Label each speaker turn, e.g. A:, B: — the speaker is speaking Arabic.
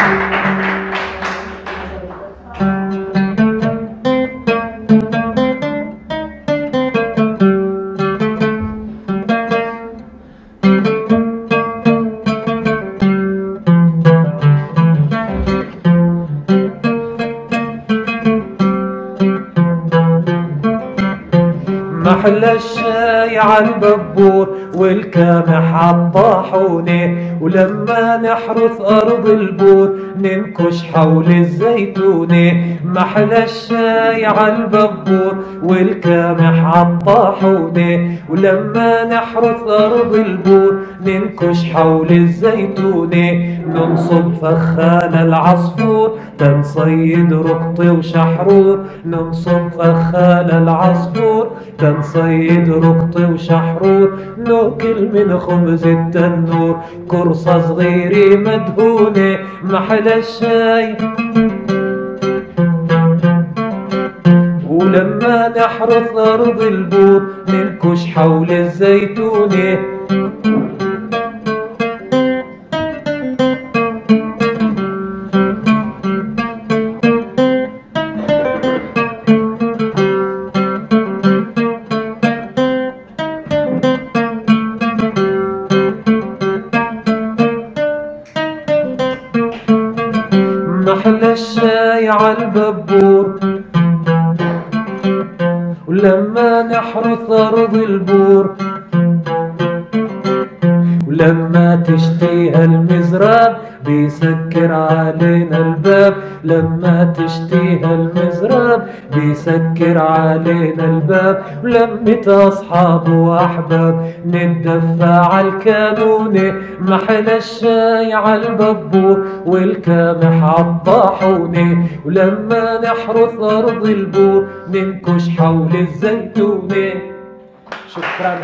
A: Thank you. محلى الشاي عالببور والكامح عالطاحونة ولما نحرث أرض البور ننكش حول الزيتونة محلى الشاي عالببور والكامح عالطاحونة ولما نحرث أرض البور ننكش حول الزيتونة. ننصب فخان العصفور تنصيد رقطي وشحرور. ننصب فخان العصفور تنصيد رقطي وشحرور. ناكل من خبز التنور كرصة صغيرة مدهونة. محل الشاي. ولما نحرث أرض البور ننكش حول الزيتونة. محلى الشاي عالببور ولما نحرث أرض البور. ولما تشتيها المزراب بيسكر علينا الباب. لما تشتيها المزراب بيسكر علينا الباب. ولمة أصحاب وأحباب نتدفع عالكانونة محل الشاي عالببور والكامح عالطاحونة ولما نحرث أرض البور ننكش حول الزيتونة شكرا.